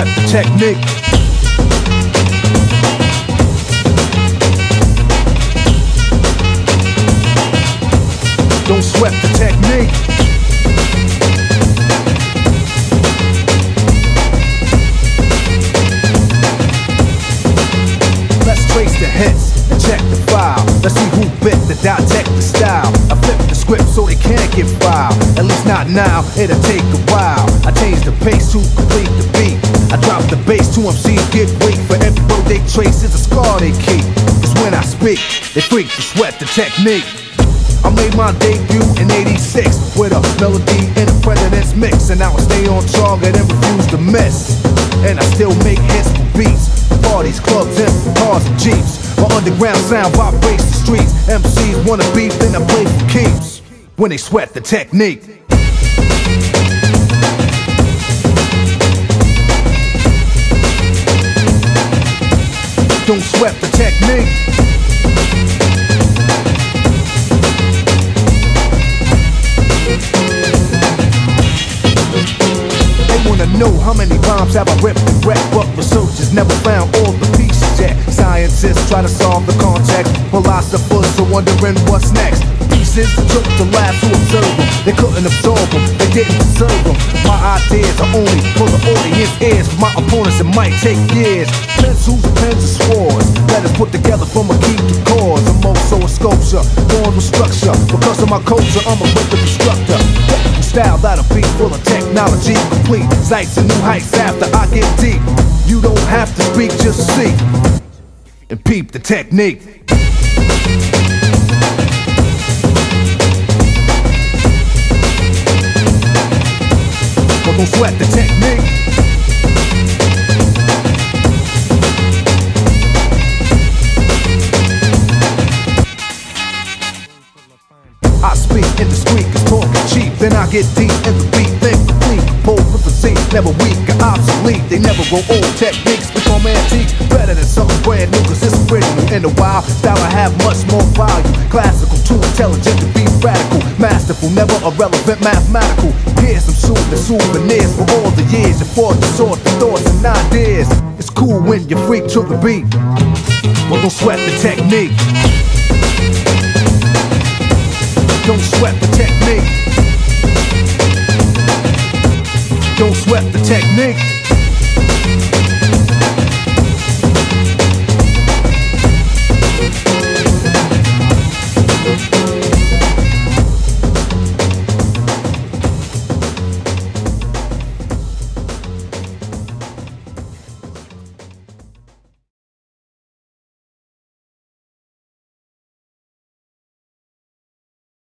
sweat the technique. Don't sweat the technique. Let's trace the hits and check the file. Let's see who bit the dissect the style. I flip the script so they can't get filed. At least not now, it'll take a while. I change the pace to complete the beat. The to MCs get weak. For every road they trace is a scar they keep. Cause when I speak, they freak to sweat the technique. I made my debut in 86 with a melody in a president's mix. And I stay on target and refuse to miss. And I still make hits for beats. Parties, clubs, and cars and jeeps. My underground sound vibrates the streets. MCs wanna beef, then I play for keeps. When they sweat the technique. Sweat the technique. They wanna know how many bombs have I ripped and wrecked, but researchers never found all the pieces yet. Scientists try to solve the context, philosophers are wondering what's next. Pieces took the lab to observe them. They couldn't absorb them, they didn't deserve them. My ideas are only for the audience ears. For my opponents, it might take years. Pencils, pens, and swords. Letters put together from a key to cause. I'm also a sculpture, born with structure. Because of my culture, I'm a rhythm instructor. Style that'll be full of technology complete. Sights and new heights after I get deep. You don't have to speak, just see. And peep the technique. Sweat the technique. I speak indiscreet, cause talking cheap. Then I get deep in the beat, then complete. Pull with the Z, never weak or obsolete. They never grow old. Techniques become antiques. Better than something brand new, cause it's original. In the wild, style I have much more value. Classical, too intelligent to be radical. Masterful, never irrelevant, mathematical. Here's some soothing souvenirs for all the years. You fought to sort the thoughts and ideas. It's cool when you freak to the beat. Well, don't sweat the technique. Don't sweat the technique. Don't sweat the technique.